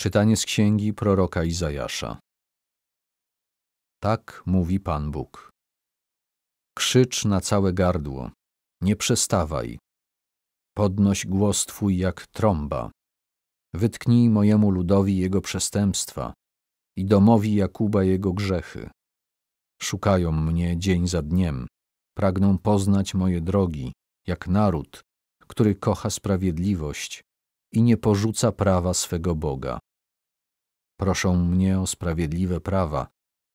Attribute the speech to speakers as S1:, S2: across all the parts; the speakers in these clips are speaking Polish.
S1: Czytanie z księgi proroka Izajasza. Tak mówi Pan Bóg. Krzycz na całe gardło, nie przestawaj. Podnoś głos Twój jak trąba. Wytknij mojemu ludowi jego przestępstwa i domowi Jakuba jego grzechy. Szukają mnie dzień za dniem, pragną poznać moje drogi, jak naród, który kocha sprawiedliwość i nie porzuca prawa swego Boga. Proszą mnie o sprawiedliwe prawa,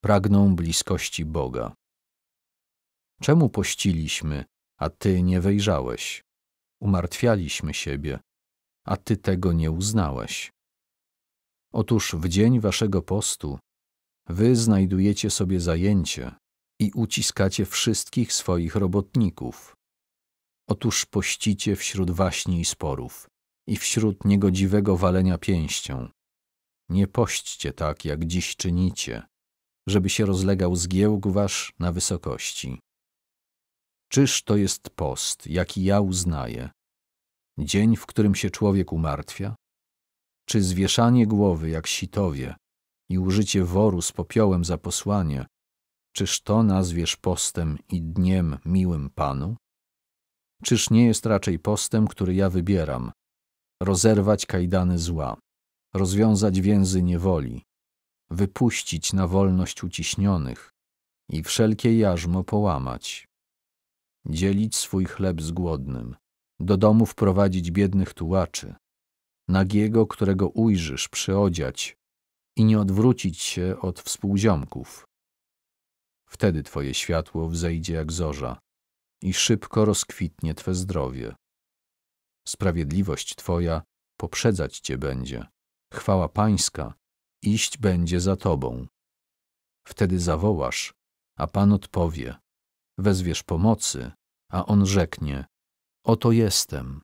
S1: pragną bliskości Boga. Czemu pościliśmy, a Ty nie wejrzałeś? Umartwialiśmy siebie, a Ty tego nie uznałeś. Otóż w dzień Waszego postu Wy znajdujecie sobie zajęcie i uciskacie wszystkich swoich robotników. Otóż pościcie wśród waśni i sporów i wśród niegodziwego walenia pięścią. Nie pośćcie tak, jak dziś czynicie, żeby się rozlegał zgiełk wasz na wysokości. Czyż to jest post, jaki ja uznaję? Dzień, w którym się człowiek umartwia? Czy zwieszanie głowy jak sitowie i użycie woru z popiołem za posłanie, czyż to nazwiesz postem i dniem miłym Panu? Czyż nie jest raczej postem, który ja wybieram, rozerwać kajdany zła, rozwiązać więzy niewoli, wypuścić na wolność uciśnionych i wszelkie jarzmo połamać, dzielić swój chleb z głodnym, do domu wprowadzić biednych tułaczy, nagiego, którego ujrzysz, przyodziać i nie odwrócić się od współziomków. Wtedy Twoje światło wzejdzie jak zorza i szybko rozkwitnie Twe zdrowie. Sprawiedliwość Twoja poprzedzać Cię będzie, chwała Pańska iść będzie za Tobą. Wtedy zawołasz, a Pan odpowie, wezwiesz pomocy, a On rzeknie, oto jestem,